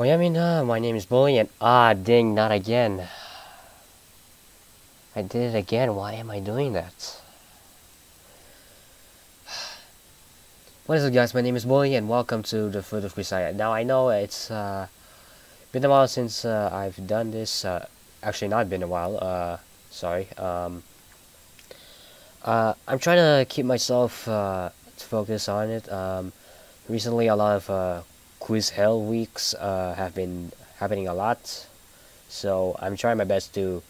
Oyamina, my name is Bully and ah ding not again. I did it again, why am I doing that? What is up guys, my name is Bully and welcome to the Fruit of Grisaia. Now I know it's uh, been a while since uh, I've done this, uh, actually not been a while, uh, sorry. Um, uh, I'm trying to keep myself uh, focus on it. Um, recently a lot of quiz hell weeks uh, have been happening a lot. So I'm trying my best to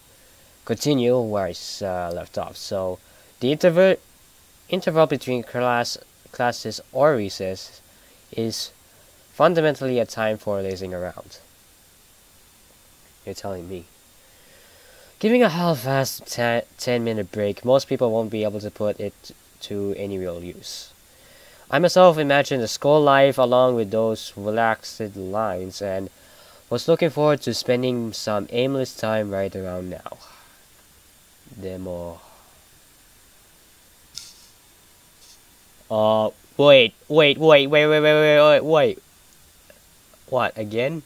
continue where I uh, left off. So the interval interval between class classes or recess is fundamentally a time for lazing around. You're telling me. Giving a half-assed 10 minute break most people won't be able to put it to any real use I myself imagined a school life along with those relaxed lines and was looking forward to spending some aimless time right around now. Demo. Uh, wait, wait, wait, wait, wait, wait, wait, wait, wait. What, again?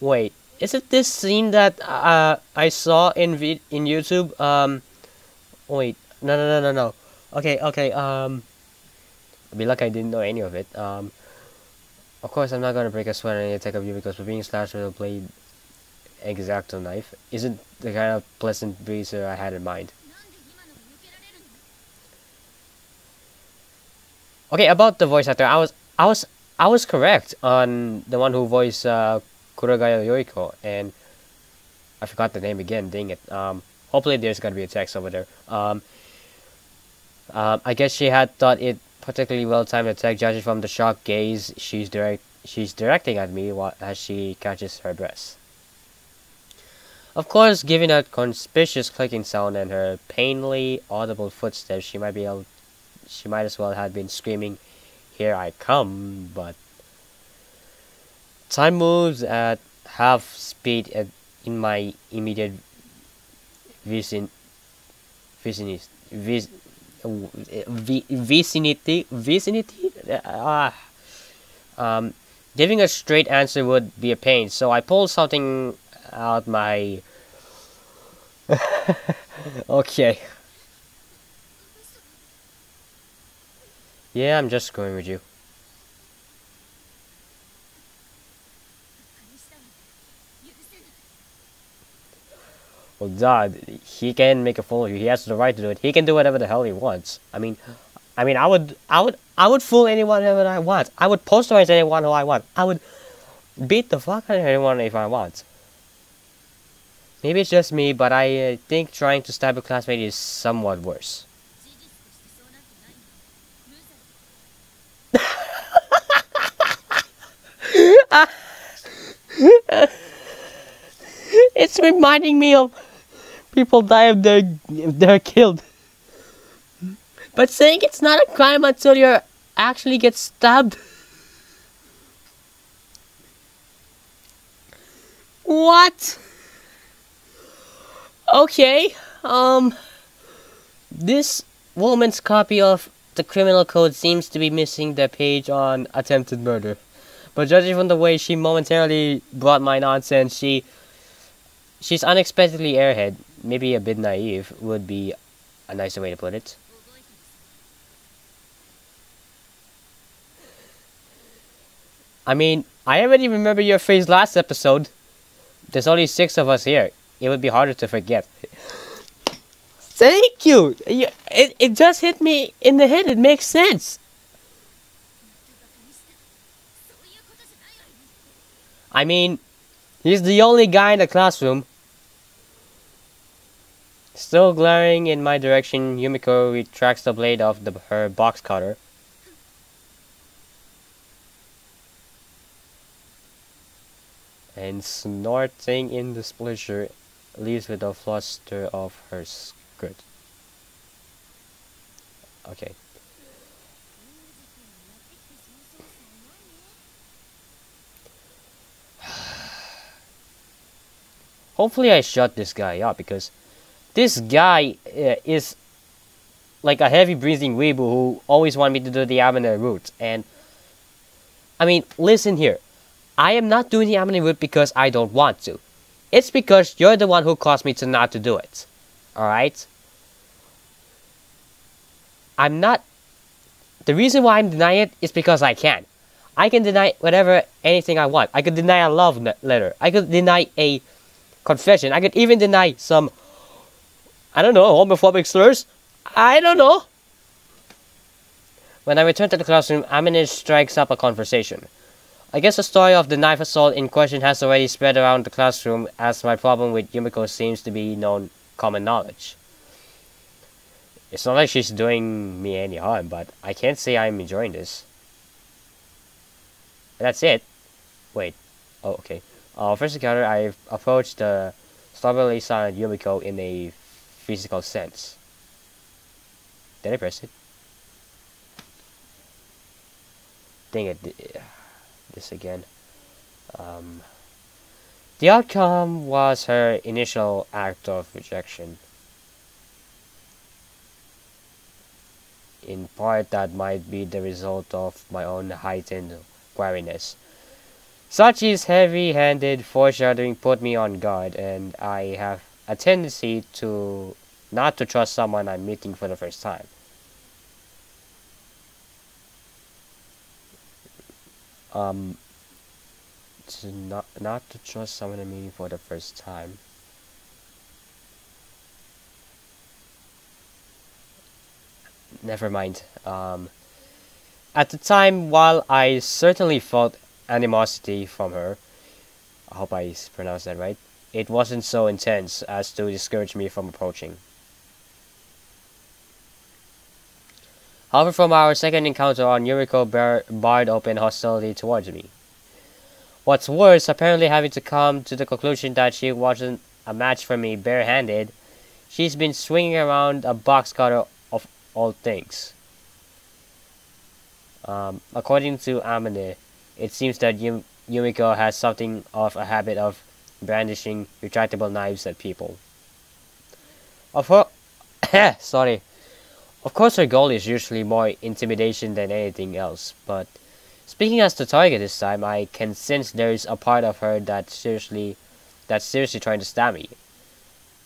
Wait, is it this scene that uh, I saw in in YouTube? Um, wait, no, no, no, no, no. Okay, okay, um... I'd be lucky I didn't know any of it. Um, of course, I'm not gonna break a sweat on any attack of you because we're being slashed with a blade exacto knife isn't the kind of pleasant breeze I had in mind. Okay, about the voice actor, I was, I was, I was correct on the one who voiced uh, Kurogaya Yoriko, and I forgot the name again. Dang it. Um, hopefully there's gonna be a text over there. Um, um, I guess she had thought it particularly well timed attack, judging from the shocked gaze she's direct she's directing at me while, as she catches her breath. Of course, given that conspicuous clicking sound and her painfully audible footsteps, she might be able, she might as well have been screaming, "Here I come!" But time moves at half speed at, in my immediate vicinity. Vicinity vicinity vicinity? Ah. Um giving a straight answer would be a pain. So i pulled something out my okay. Yeah i'm just going with you Well, God, he can make a fool of you. He has the right to do it. He can do whatever the hell he wants. I mean, I mean, I would, I would, I would fool anyone whoever I want. I would posterize anyone who I want. I would beat the fuck out of anyone if I want. Maybe it's just me, but I uh, think trying to stab a classmate is somewhat worse. it's reminding me of people die if they're if they're killed. But saying it's not a crime until you actually get stabbed. What? Okay, um, this woman's copy of the criminal code seems to be missing the page on attempted murder. But judging from the way she momentarily brought my nonsense, she she's unexpectedly airhead maybe a bit naive would be a nicer way to put it. I mean, I already remember your face last episode. There's only six of us here. It would be harder to forget. Thank you! It, it just hit me in the head. It makes sense. I mean, he's the only guy in the classroom Still glaring in my direction, Yumiko retracts the blade of the, her box cutter. And snorting in displeasure, leaves with a fluster of her skirt. Okay. Hopefully I shut this guy up because this guy uh, is like a heavy breathing weeble who always wanted me to do the Amane route and I mean, listen here. I am not doing the Amane route because I don't want to. It's because you're the one who caused me to not to do it. Alright? I'm not... The reason why I'm denying it is because I can. I can deny whatever, anything I want. I could deny a love letter. I could deny a confession. I could even deny some, I don't know, homophobic slurs. I don't know. When I return to the classroom, Amane strikes up a conversation. I guess the story of the knife assault in question has already spread around the classroom as my problem with Yumiko seems to be known common knowledge. It's not like she's doing me any harm, but I can't say I'm enjoying this. that's it. Wait. Oh, okay. Uh, first encounter, I've approached the stubbornly silent Yumiko in a physical sense. Did I press it? Dang it this again. Um, the outcome was her initial act of rejection. In part, that might be the result of my own heightened wariness. Sachi's heavy-handed foreshadowing put me on guard, and I have a tendency to not to trust someone I'm meeting for the first time. um, to not not to trust someone I'm meeting for the first time. Never mind. Um, at the time, while I certainly felt animosity from her, I hope I pronounced that right, it wasn't so intense as to discourage me from approaching. However, from our second encounter on, Yuriko bar barred open hostility towards me. What's worse, apparently having to come to the conclusion that she wasn't a match for me barehanded, she's been swinging around a box cutter of all things. Um, according to Amane, it seems that Yum has something of a habit of brandishing retractable knives at people. Of her, sorry, of course her goal is usually more intimidation than anything else, but speaking as the target this time, I can sense there's a part of her that seriously that's seriously trying to stab me.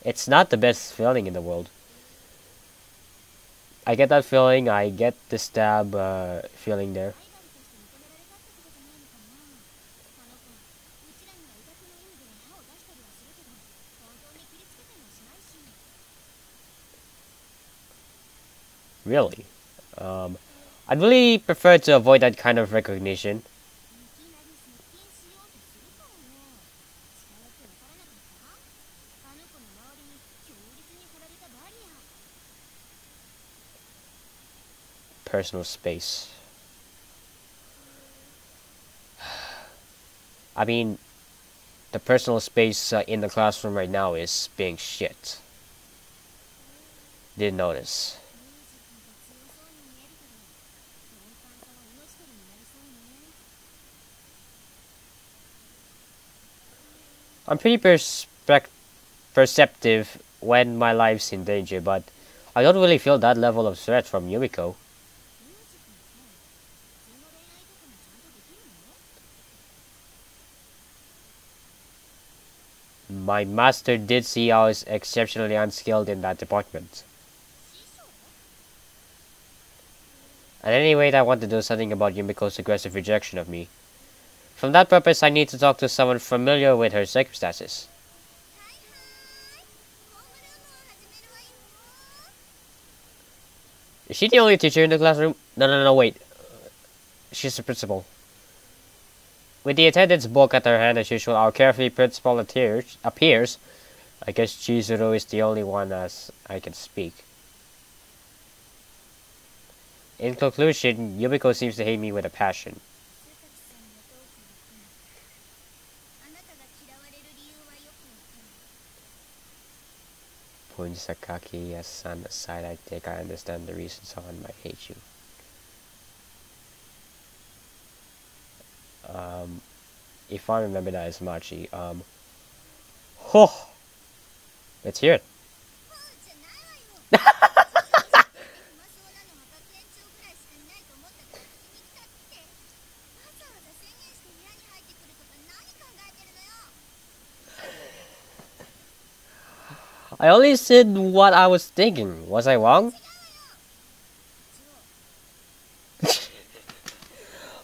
It's not the best feeling in the world. I get that feeling, I get the stab uh, feeling there. Really? Um, I'd really prefer to avoid that kind of recognition. Personal space. I mean, the personal space uh, in the classroom right now is being shit. Didn't notice. I'm pretty perceptive when my life's in danger, but I don't really feel that level of threat from Yumiko. My master did see I was exceptionally unskilled in that department. At any rate, I want to do something about Yumiko's aggressive rejection of me. From that purpose, I need to talk to someone familiar with her circumstances. Is she the only teacher in the classroom? No, no, no, wait. She's the principal. With the attendance book at her hand as usual, our carefree principal appears. appears. I guess Chizuru is the only one as I can speak. In conclusion, Yumiko seems to hate me with a passion. Pulling Sakaki as son aside, I think I understand the reason someone might hate you. Um, if I remember that as Machi, um, oh, let's hear it. I only said what I was thinking. Was I wrong?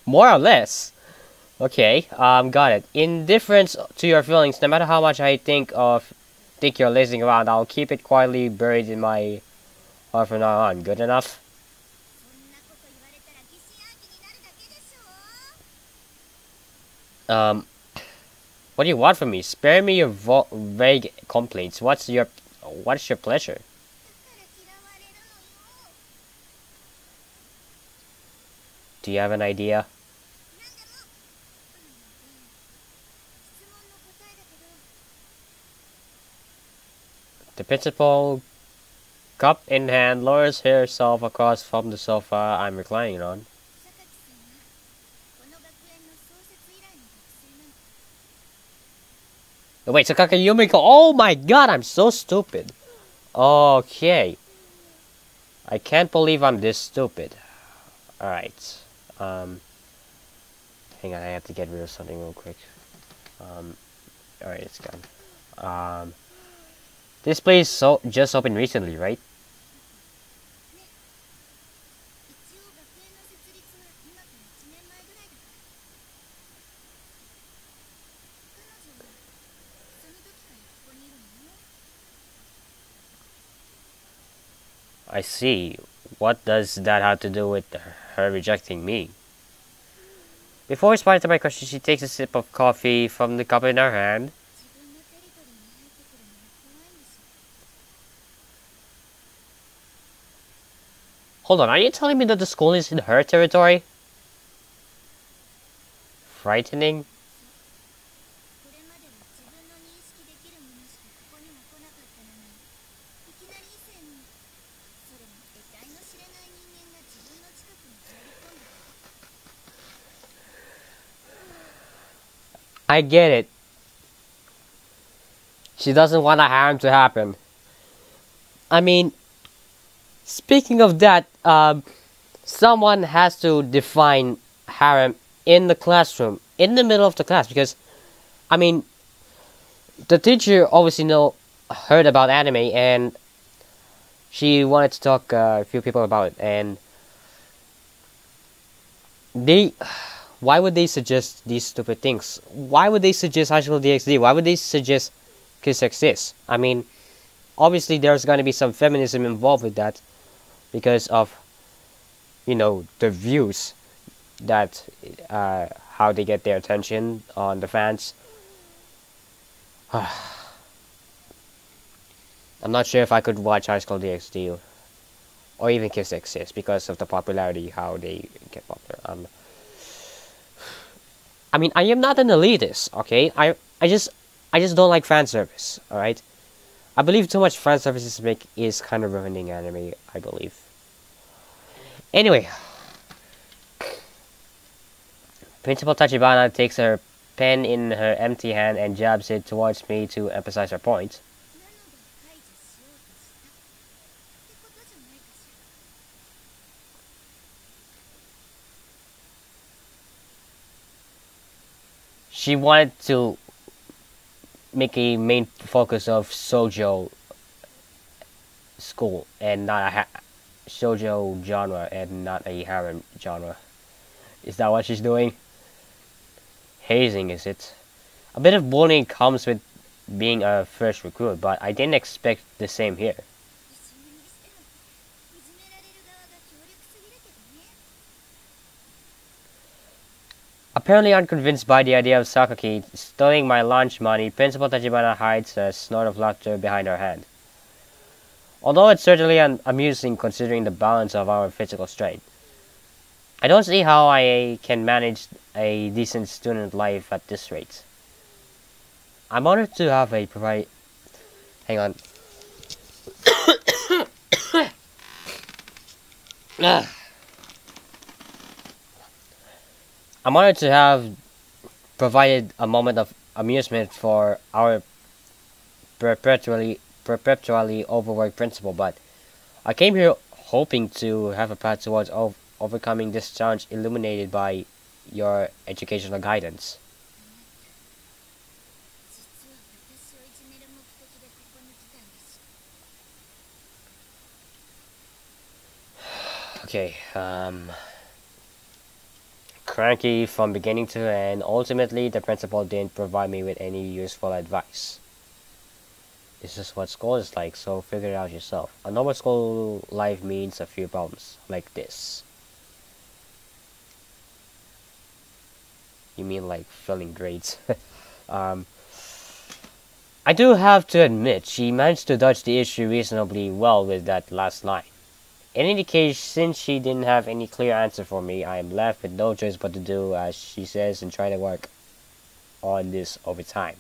More or less. Okay, um, got it. Indifference to your feelings, no matter how much I think of, think you're lazing around, I'll keep it quietly buried in my heart from now on. Good enough? Um, what do you want from me? Spare me your vague complaints. What's your, what's your pleasure? Do you have an idea? The principal, cup in hand, lowers herself across from the sofa I'm reclining on. Wait, Sakaki Yumiko. Oh my god, I'm so stupid. Okay. I can't believe I'm this stupid. Alright. Um, hang on, I have to get rid of something real quick. Um, alright, it's gone. Um, this place so just opened recently, right? I see. What does that have to do with her rejecting me? Before responding to my question, she takes a sip of coffee from the cup in her hand. Hold on, are you telling me that the school is in her territory? Frightening? I get it. She doesn't want a harm to happen. I mean, speaking of that, um, someone has to define harem in the classroom, in the middle of the class, because, I mean, the teacher obviously know heard about anime and she wanted to talk uh, a few people about it, and they why would they suggest these stupid things? Why would they suggest High School DxD? Why would they suggest Kiss x Sis? I mean, obviously there's going to be some feminism involved with that because of, you know, the views that, uh, how they get their attention on the fans. I'm not sure if I could watch High School DxD or even Kiss x Sis because of the popularity, how they get popular. Um, I mean, I am not an elitist, okay? I I just I just don't like fan service, all right? I believe too much fan service is make is kind of ruining anime. I believe. Anyway, Principal Tachibana takes her pen in her empty hand and jabs it towards me to emphasize her point. She wanted to make a main focus of sojo school and not a Shoujo genre and not a harem genre. Is that what she's doing? Hazing, is it? A bit of bullying comes with being a first recruit, but I didn't expect the same here. Apparently unconvinced by the idea of Sakaki stealing my lunch money, Principal Tachibana hides a snort of laughter behind her hand. Although it's certainly amusing considering the balance of our physical strength. I don't see how I can manage a decent student life at this rate. I'm honored to have a provide. Hang on. I wanted to have provided a moment of amusement for our perpetually perpetually overworked principal, but I came here hoping to have a path towards ov overcoming this challenge illuminated by your educational guidance. okay, um, Cranky from beginning to end. Ultimately, the principal didn't provide me with any useful advice. This is what school is like, so figure it out yourself. A normal school life means a few problems, like this. You mean like filling grades? um, I do have to admit, she managed to dodge the issue reasonably well with that last line. In any case, since she didn't have any clear answer for me, I am left with no choice but to do as she says and try to work on this over time.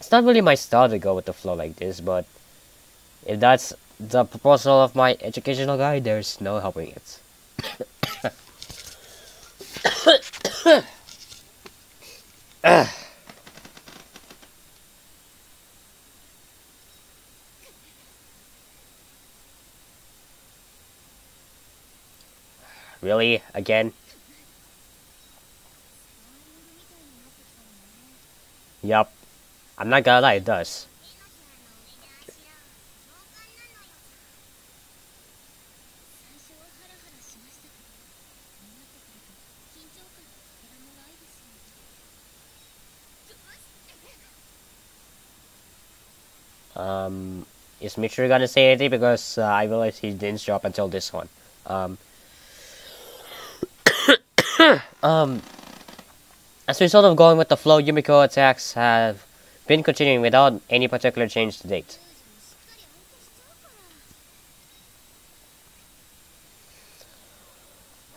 It's not really my style to go with the flow like this, but if that's the proposal of my educational guide, there's no helping it. Really? Again? Yup. I'm not gonna lie, it does. Um, is Mitchell gonna say anything? Because uh, I realized he didn't show up until this one. Um, um, as a result of going with the flow, Yumiko attacks have been continuing without any particular change to date.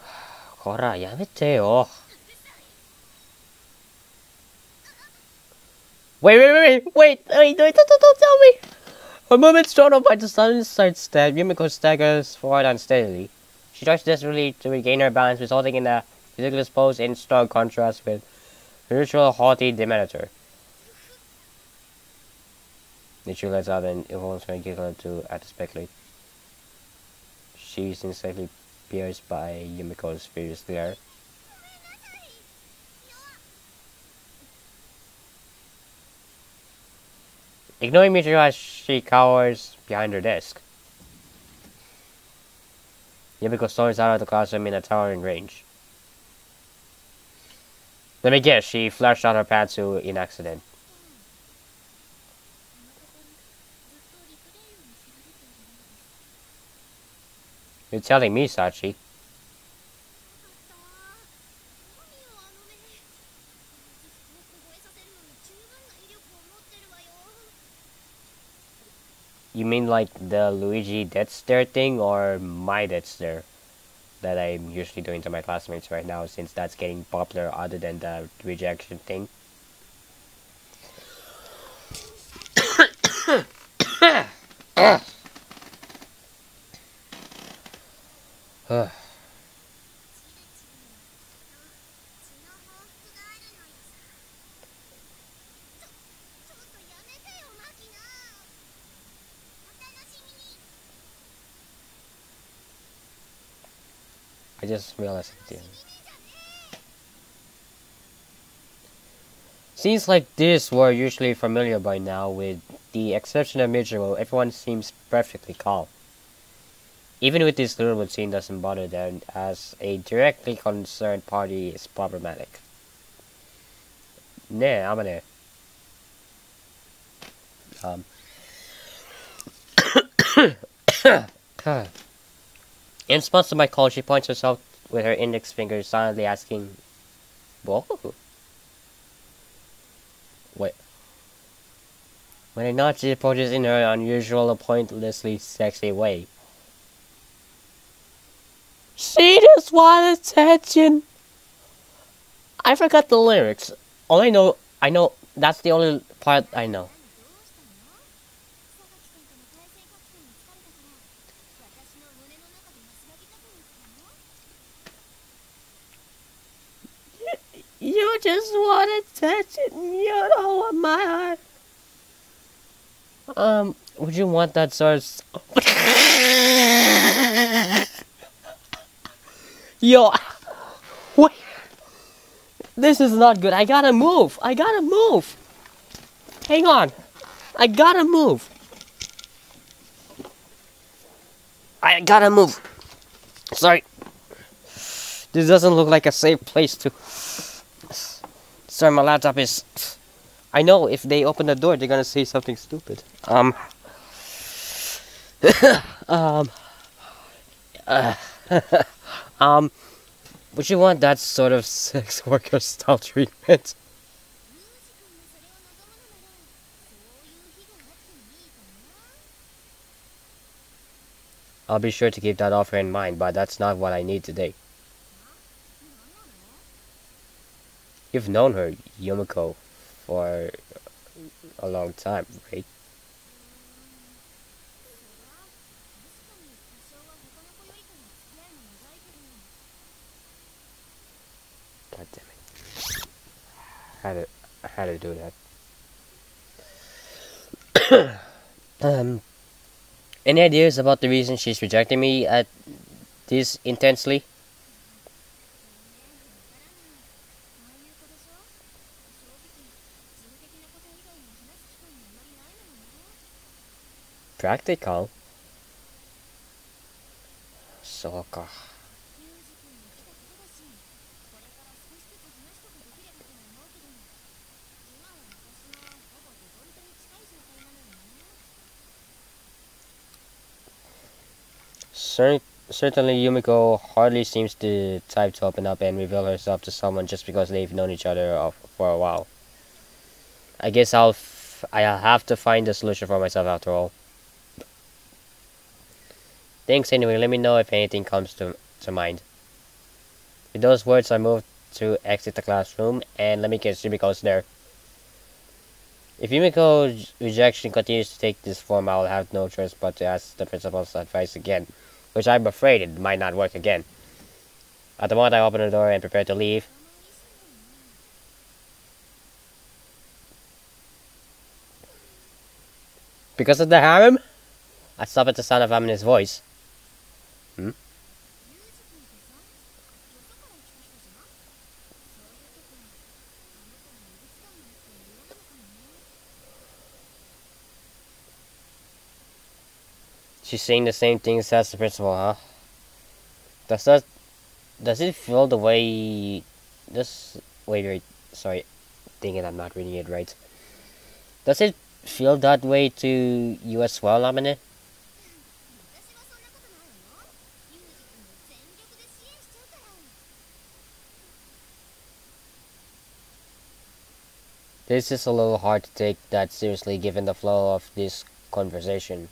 Kora, yamete yo. Wait, wait, wait, wait, wait, wait, don't, don't tell me! A moment startled by the sudden sidestep, Yumiko staggers forward unsteadily. She tries desperately to regain her balance, resulting in a ridiculous pose in stark contrast with usual haughty demeanor. Nichu lets out an involuntary giggle to speculate. She is instantly pierced by Yumiko's furious glare. Ignoring Michiru as she cowers behind her desk. Yumiko storms out of the classroom in a towering range. Let me guess, she flashed out her pantsuit in accident. You're telling me, Sachi. You mean like the Luigi death stare thing or my death stare that I'm usually doing to my classmates right now since that's getting popular other than the rejection thing? Scenes like this were usually familiar by now, with the exception of Michiru, everyone seems perfectly calm. Even with this little routine doesn't bother them, as a directly concerned party is problematic. Ne, I'm gonna. Um. In response to my call, she points herself with her index finger, silently asking, Whoa. Wait. When a Nazi approaches in her unusual, pointlessly sexy way. She just wants attention. I forgot the lyrics. All I know, I know, that's the only part I know. You just want attention. You don't want my heart. Um, would you want that of... Yo, wait. This is not good. I gotta move. I gotta move. Hang on. I gotta move. I gotta move. Sorry. This doesn't look like a safe place to. Sorry, my laptop is. I know if they open the door, they're gonna say something stupid. Um. um. Uh, um. Would you want that sort of sex worker style treatment? I'll be sure to keep that offer in mind, but that's not what I need today. You've known her, Yumiko, for a long time, right? God damn it. How to, how to do that. um, any ideas about the reason she's rejecting me at this intensely? Practical? So, certainly Yumiko hardly seems the type to open up and reveal herself to someone just because they've known each other for a while. I guess I'll f I'll have to find a solution for myself after all. Thanks anyway, let me know if anything comes to, to mind. With those words, I move to exit the classroom, and let me guess, Yumiko's there. If Yumiko's rejection continues to take this form, I will have no choice but to ask the principal's advice again which I'm afraid it might not work again. At the moment I open the door and prepare to leave, Because of the harem? I stop at the sound of Amane's voice. Hmm? She's saying the same things as the principal, huh? Does that does it feel the way this wait wait sorry thinking I'm not reading it right. Does it feel that way to you as well, Amane? This is a little hard to take that seriously given the flow of this conversation.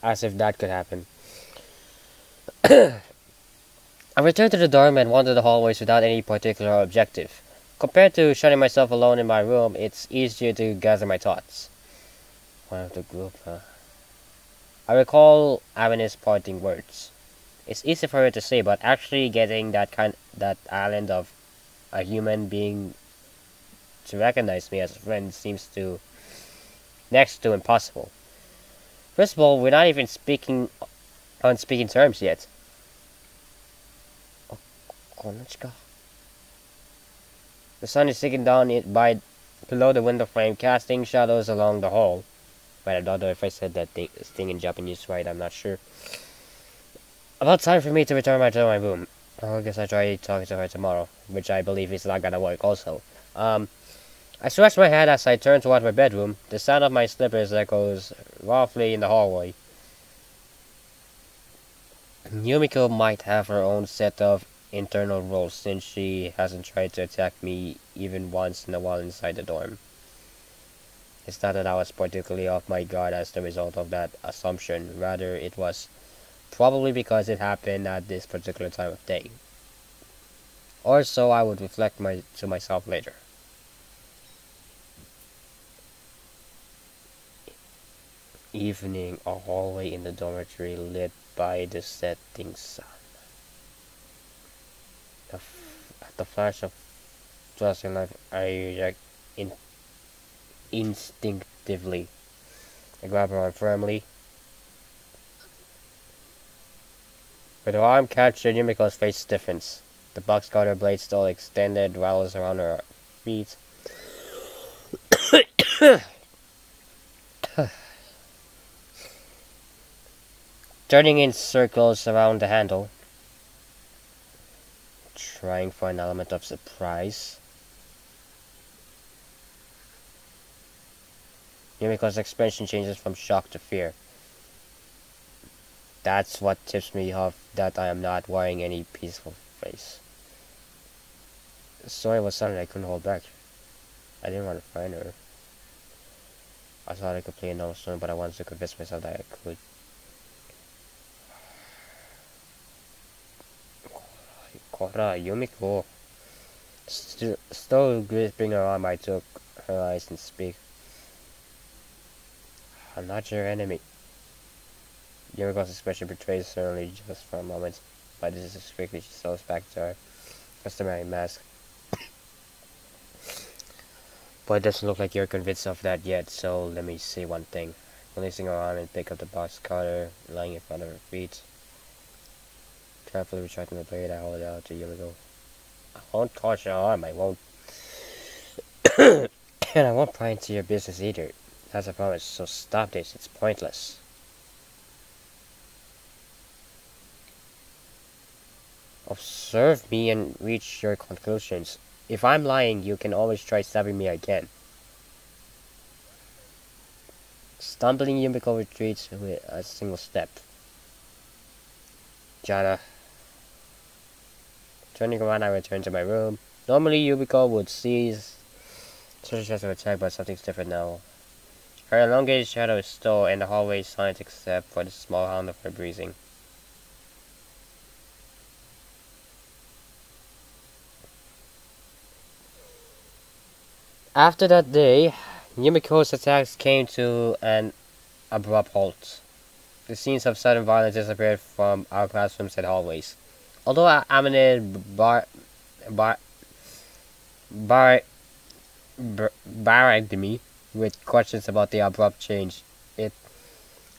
as if that could happen. I returned to the dorm and wandered the hallways without any particular objective. Compared to shutting myself alone in my room, it's easier to gather my thoughts. One of the group, huh? I recall Amane's parting words. It's easy for her to say, but actually getting that kind that island of a human being to recognize me as a friend seems to next to impossible. First of all, we're not even speaking on speaking terms yet. Oh, the sun is sinking down by below the window frame, casting shadows along the hall. I don't know if I said that thing, thing in Japanese right, I'm not sure. About time for me to return back to my room. I guess I'll try talking to her tomorrow, which I believe is not gonna work also. Um, I stretch my head as I turn toward my bedroom. The sound of my slippers echoes roughly in the hallway. Yumiko might have her own set of internal rules since she hasn't tried to attack me even once in a while inside the dorm. It's not that I was particularly off my guard as the result of that assumption, rather it was probably because it happened at this particular time of day. Or so I would reflect my, to myself later. evening, a hallway in the dormitory lit by the setting sun. at the flash of flashing light, I in instinctively. I grab her arm firmly. With her arm captured, Yumiko's face stiffens. The box cutter blade still extended rattles around her feet. Turning in circles around the handle. Trying for an element of surprise. Yumiko's expression changes from shock to fear. That's what tips me off that I am not wearing any peaceful face. Story was something I couldn't hold back. I didn't want to find her. I thought I could play a normal story, but I wanted to convince myself that I could. Kora, Yumiko. St still gripping her arm, I took her eyes and speak. I'm not your enemy. Yumiko's expression betrays her only just for a moment, but this is quickly she settles back to her customary mask. but it doesn't look like you're convinced of that yet, so let me say one thing. Releasing her arm and pick up the box cutter lying in front of her feet. Carefully retracting the blade, I hold it out to Yumiko. I won't touch your arm, I won't. and I won't pry into your business either. That's a promise, so stop this, it's pointless. Observe me and reach your conclusions. If I'm lying, you can always try stabbing me again. Stumbling Yumiko retreats with a single step. Jana. Turning around, I return to my room. Normally, Yumiko would seize such as an attack, but something's different now. Her elongated shadow is still in the hallway silent except for the small sound of her breathing. After that day, Yumiko's attacks came to an abrupt halt. The scenes of sudden violence disappeared from our classrooms and hallways. Although Aminid bar, bar, bar, bar, barragged me with questions about the abrupt change, it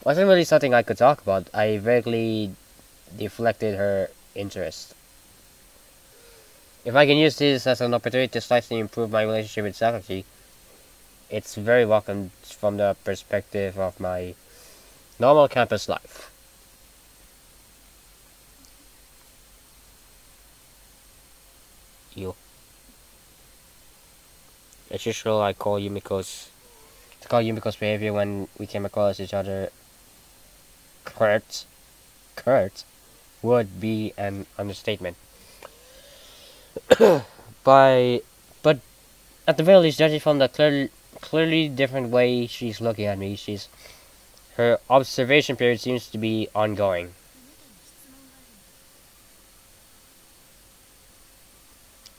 wasn't really something I could talk about. I vaguely deflected her interest. If I can use this as an opportunity to slightly improve my relationship with Sakaki, it's very welcome from the perspective of my normal campus life. You. As usual, I call Yumiko's to call Yumiko's behavior when we came across each other. Curt, curt, would be an understatement. by but at the very least judging from the clearly clearly different way she's looking at me she's her observation period seems to be ongoing.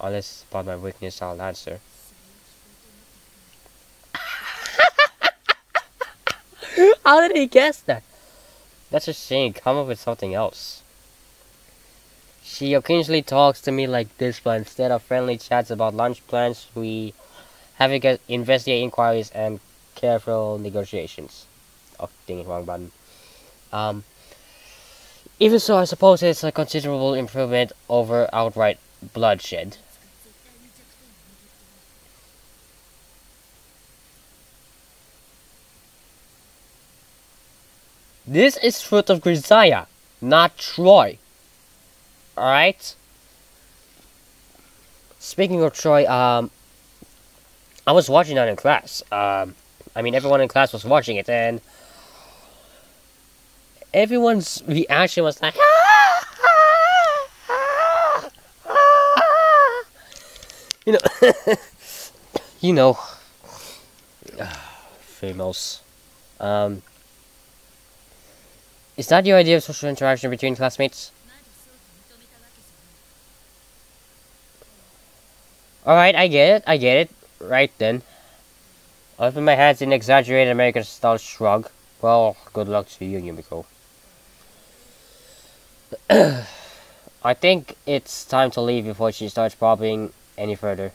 Unless about my weakness I'll answer how did he guess that that's a shame come up with something else she occasionally talks to me like this, but instead of friendly chats about lunch plans, we have to investigate inquiries and careful negotiations. Oh, dang it, wrong button. Um, even so, I suppose it's a considerable improvement over outright bloodshed. This is Fruit of Grisaia, not Troy. Alright? Speaking of Troy, um, I was watching that in class. Um, I mean, everyone in class was watching it, and everyone's reaction was like, you know, you know, females. Um, is that your idea of social interaction between classmates? Alright, I get it, I get it. Right then. I open my hands in exaggerated American style shrug. Well, good luck to you, Yumiko. I think it's time to leave before she starts probing any further.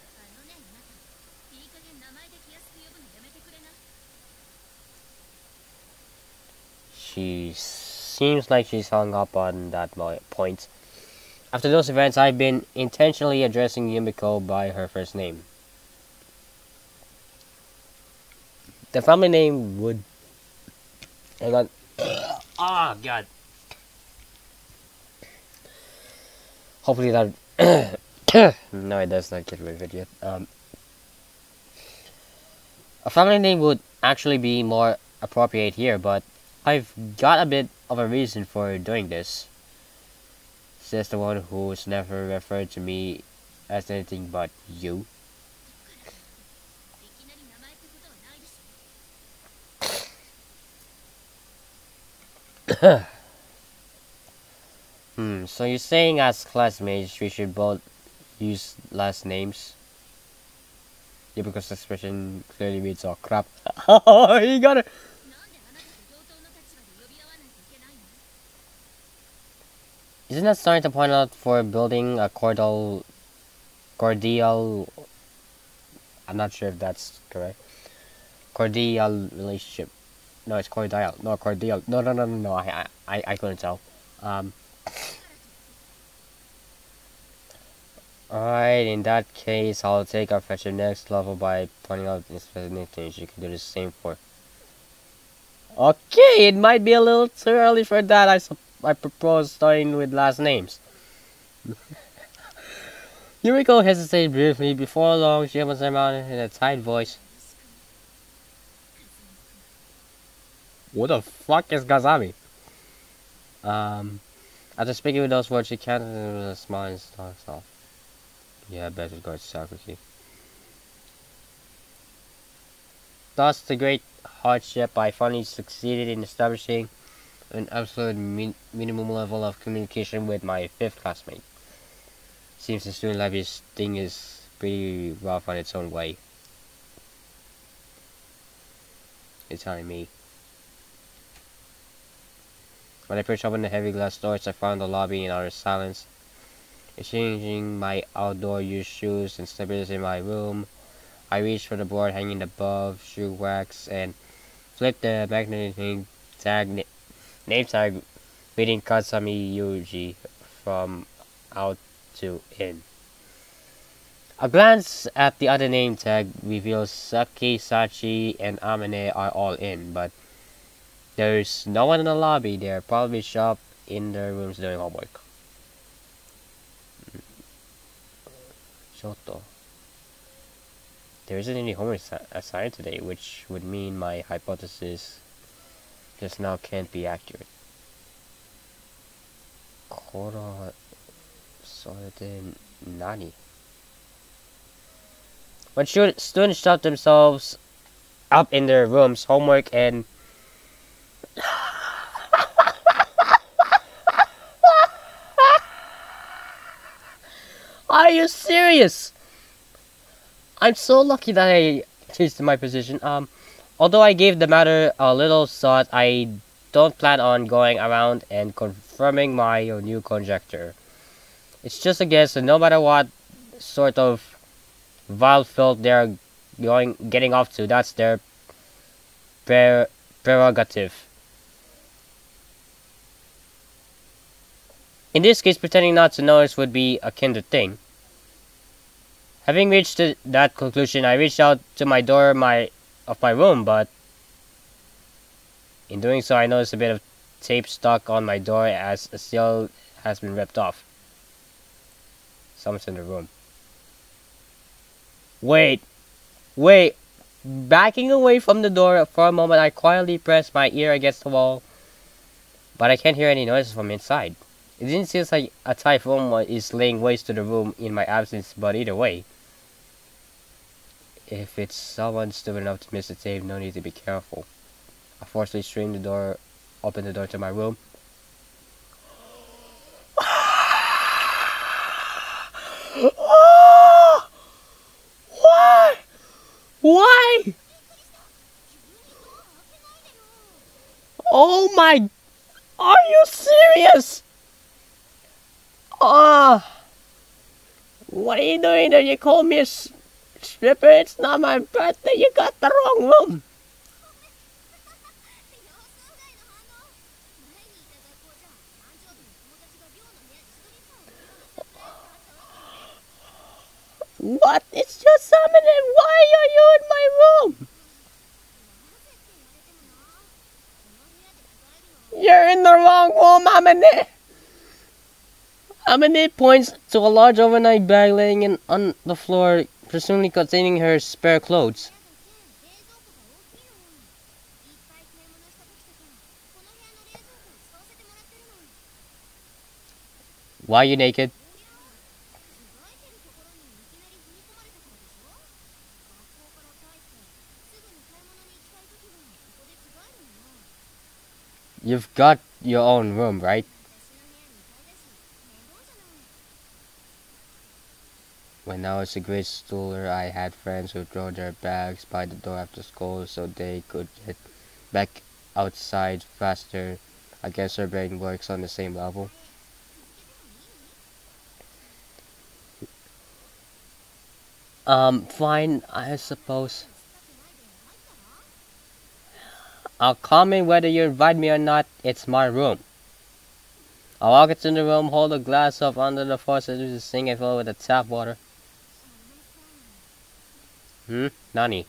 She seems like she's hung up on that point. After those events, I've been intentionally addressing Yumiko by her first name. the family name would. Hang on. oh god. Hopefully that. no, it does not get rid of it yet. Um, a family name would actually be more appropriate here, but I've got a bit of a reason for doing this. Says the one who's never referred to me as anything but you. hmm, so you're saying as classmates we should both use last names? Yeah, because the expression clearly means all crap. oh, you got it! Isn't that starting to point out for building a cordial, cordial, I'm not sure if that's correct, cordial relationship. No, it's cordial. No, cordial. No, no, no, no, no. I, I, I couldn't tell. Um. Alright, in that case, I'll take our friendship next level by pointing out specific things you can do the same for. Okay, it might be a little too early for that. I suppose. I propose starting with last names. Yuriko hesitated briefly. Before long, she her mouth in a tight voice. What the fuck is Kazami? Um, after speaking with those words, she counted with a smile and stalks off. Yeah, better go to Socrates. Thus, the great hardship I finally succeeded in establishing an absolute min minimum level of communication with my fifth classmate. Seems the student life thing is pretty rough on its own way. It's telling me. When I pushed open the heavy glass doors, I found the lobby in utter silence. Exchanging my outdoor use shoes and slippers in my room, I reached for the board hanging above shoe wax and flipped the magnetic tag Name tag reading Kazami Yuji from out to in. A glance at the other name tag reveals Saki, Sachi, and Amane are all in, but there's no one in the lobby. They're probably shop in their rooms doing homework. Hmm. Shoto. There isn't any homework assigned today, which would mean my hypothesis just now can't be accurate. Kora Soden Nani. When students shut themselves up in their rooms, homework and Are you serious? I'm so lucky that I changed my position. Um, Although I gave the matter a little thought, I don't plan on going around and confirming my new conjecture. It's just a guess, and no matter what sort of vile filth they're going getting off to, that's their pre prerogative. In this case, pretending not to notice would be a kindred thing. Having reached that conclusion, I reached out to my door, my of my room, but in doing so I noticed a bit of tape stuck on my door as a seal has been ripped off. Someone's in the room. Wait, wait, backing away from the door for a moment I quietly press my ear against the wall, but I can't hear any noises from inside. It didn't seem like a typhoon is laying waste to the room in my absence, but either way, if it's someone stupid enough to miss the tape, no need to be careful. I forcefully streamed the door, opened the door to my room. Why? Why? Oh my... Are you serious? Ah... Uh, what are you doing there? You call me a Stripper, it's not my birthday. You got the wrong room. What? It's just summoning. Why are you in my room? You're in the wrong room, Amane. Amane points to a large overnight bag laying in on the floor presumably containing her spare clothes. Why are you naked? You've got your own room, right? When I was a grade schooler, I had friends who throw their bags by the door after school so they could get back outside faster. I guess our brain works on the same level. Um, fine, I suppose. I'll comment whether you invite me or not. It's my room. I'll walk into the room, hold a glass up under the faucet, use the sink and fill it with the tap water. Hmm? Nani?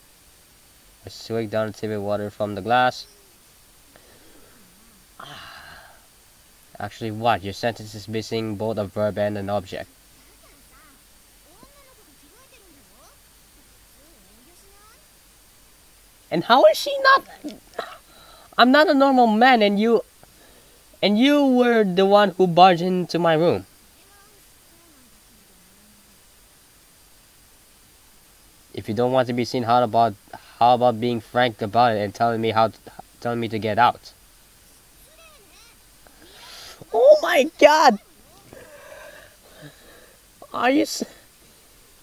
I swig down the table water from the glass. Actually, what? Your sentence is missing both a verb and an object. And how is she not? I'm not a normal man, and you, and you were the one who barged into my room. If you don't want to be seen, how about how about being frank about it and telling me how, to, telling me to get out? Oh my God! Are you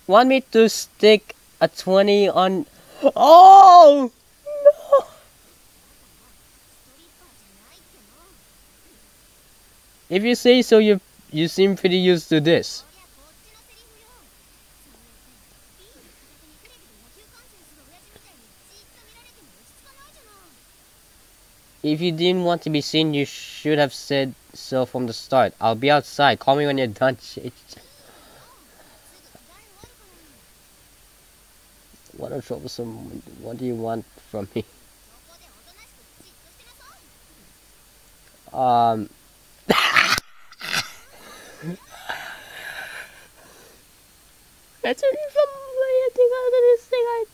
want me to stick a twenty on? Oh no! If you say so, you you seem pretty used to this. If you didn't want to be seen, you should have said so from the start. I'll be outside. Call me when you're done. What a troublesome. What do you want from me? Um. That's from out of this thing. I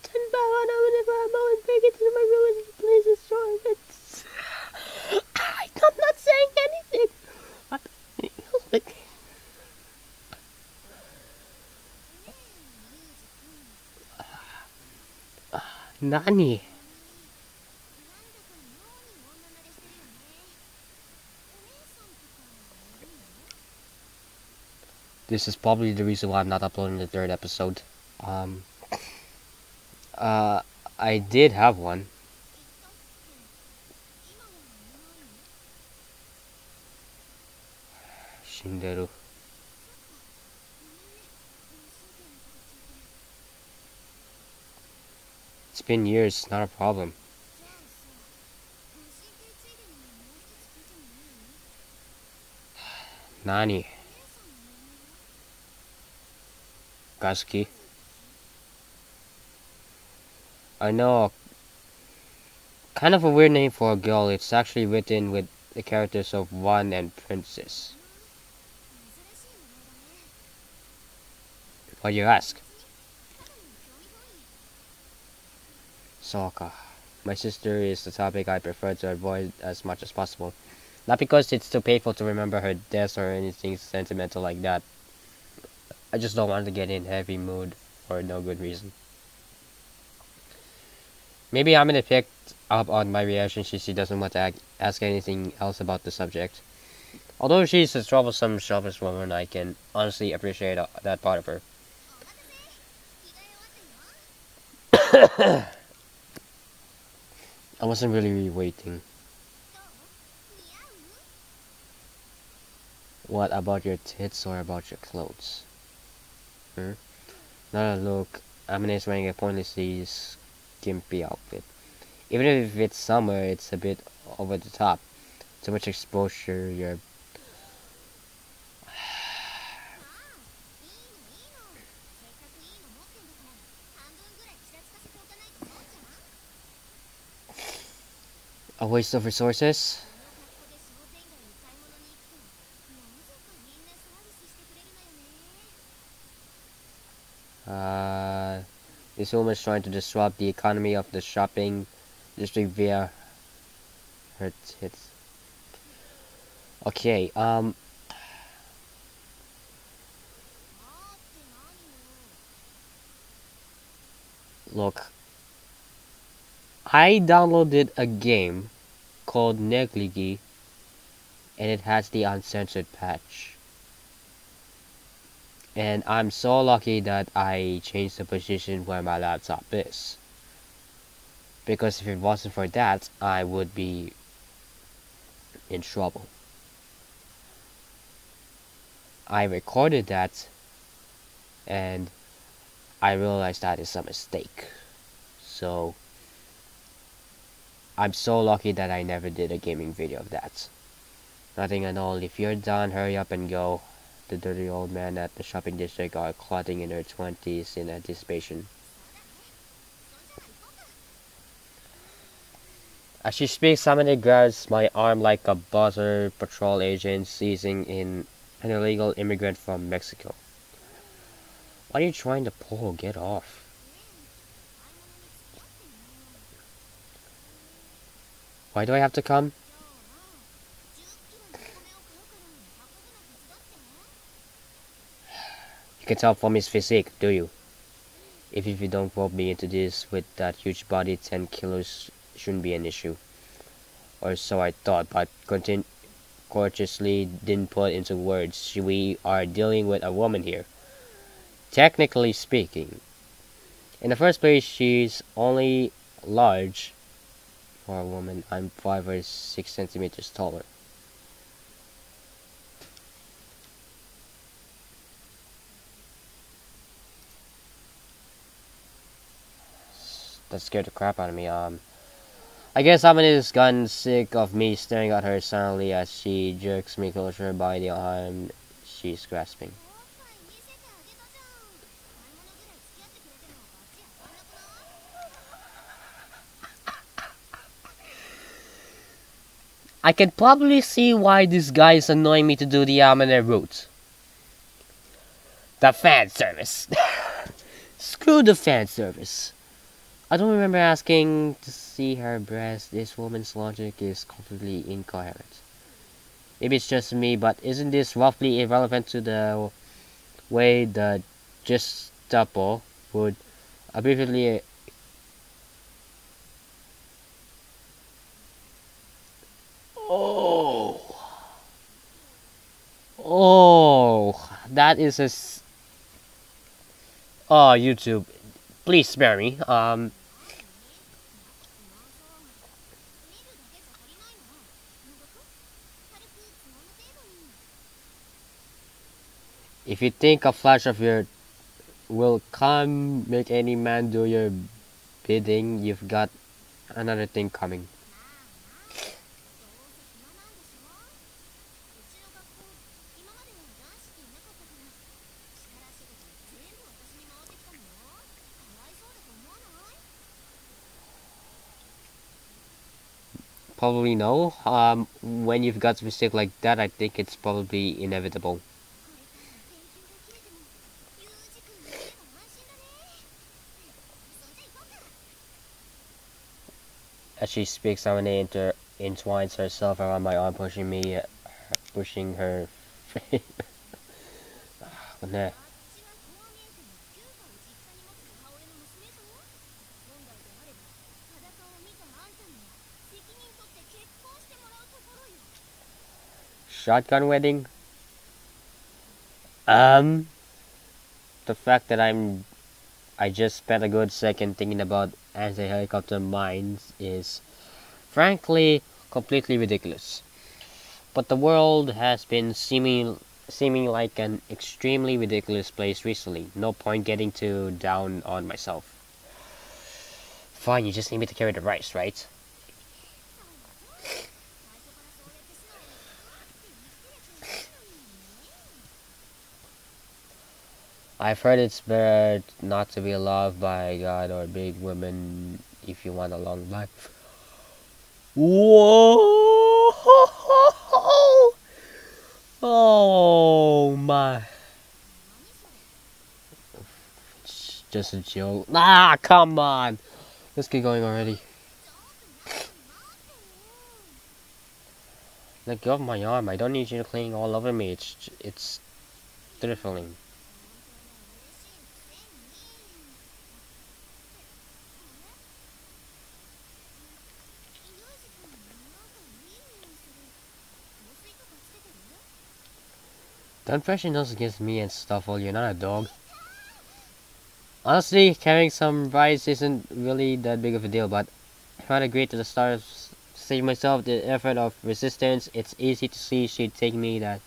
on if I'm going break my is strong. I'm not saying anything. Nani? This is probably the reason why I'm not uploading the third episode. Um, uh, I did have one. It's been years, not a problem. Nani? Kazuki. I know. Kind of a weird name for a girl. It's actually written with the characters of One and Princess. Why you ask? Soccer. My sister is the topic I prefer to avoid as much as possible. Not because it's too painful to remember her death or anything sentimental like that. I just don't want to get in heavy mood for no good reason. Maybe I'm gonna pick up on my reaction since she doesn't want to ask anything else about the subject. Although she's a troublesome, selfish woman, I can honestly appreciate uh, that part of her. I wasn't really waiting. What about your tits or about your clothes? Hmm? Now look, Amane is wearing a pointlessly skimpy outfit. Even if it's summer, it's a bit over the top. Too much exposure, your A waste of resources? Uh, this woman is trying to disrupt the economy of the shopping district via her tits. Okay, um... Look, I downloaded a game called Negligee and it has the uncensored patch. And I'm so lucky that I changed the position where my laptop is. Because if it wasn't for that, I would be in trouble. I recorded that and I realized that is a mistake. So I'm so lucky that I never did a gaming video of that. Nothing at all. If you're done, hurry up and go. The dirty old man at the shopping district are clotting in her 20s in anticipation. As she speaks, somebody grabs my arm like a buzzer patrol agent seizing in an illegal immigrant from Mexico. What are you trying to pull? Get off. Why do I have to come? You can tell from his physique, do you? If, if you don't rope me into this with that huge body, 10 kilos shouldn't be an issue. Or so I thought, but continue courteously didn't put into words. We are dealing with a woman here. Technically speaking. In the first place, she's only large for a woman. I'm 5 or 6 centimeters taller. That scared the crap out of me. Um, I guess someone is gotten sick of me staring at her silently as she jerks me closer by the arm she's grasping. I can probably see why this guy is annoying me to do the Amane route. The fan service. Screw the fan service. I don't remember asking to see her breast. This woman's logic is completely incoherent. Maybe it's just me, but isn't this roughly irrelevant to the way the Gestapo would abbreviately Oh. Oh, that is a. Oh, YouTube, please spare me. Um. If you think a flash of your will come make any man do your bidding, you've got another thing coming. Probably no. Um, when you've got a mistake like that, I think it's probably inevitable. As she speaks, Amane inter entwines herself around my arm, pushing me, pushing her. nah. Shotgun wedding? Um, the fact that I'm, I just spent a good second thinking about anti-helicopter mines is, frankly, completely ridiculous. But the world has been seeming seeming like an extremely ridiculous place recently. No point getting too down on myself. Fine, you just need me to carry the rice, right? I've heard it's better not to be loved by God or big women if you want a long life. Whoa! Oh my. just a joke. Ah, come on. Let's get going already. Let go of my arm. I don't need you to cling all over me. It's it's trifling. Don't press your nose against me and stuff while you're not a dog. Honestly, carrying some rice isn't really that big of a deal, but if I'd agreed to the start save myself the effort of resistance, it's easy to see she'd take me that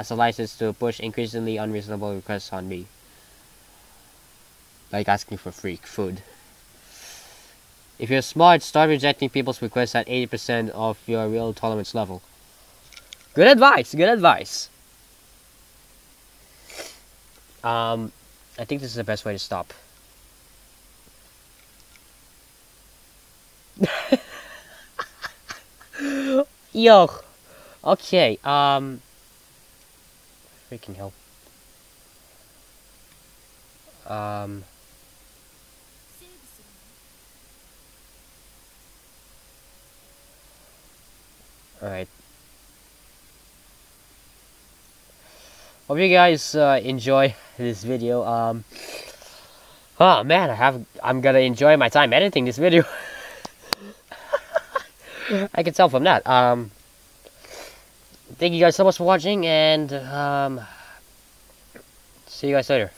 as a license to push increasingly unreasonable requests on me. Like asking for free food. If you're smart, start rejecting people's requests at 80% of your real tolerance level. Good advice, good advice. Um, I think this is the best way to stop. Yo. Okay, um... Freaking hell. Um... Alright. Hope you guys uh, enjoy this video. Um, oh man, I have I'm gonna enjoy my time editing this video. I can tell from that. Um, thank you guys so much for watching, and um, see you guys later.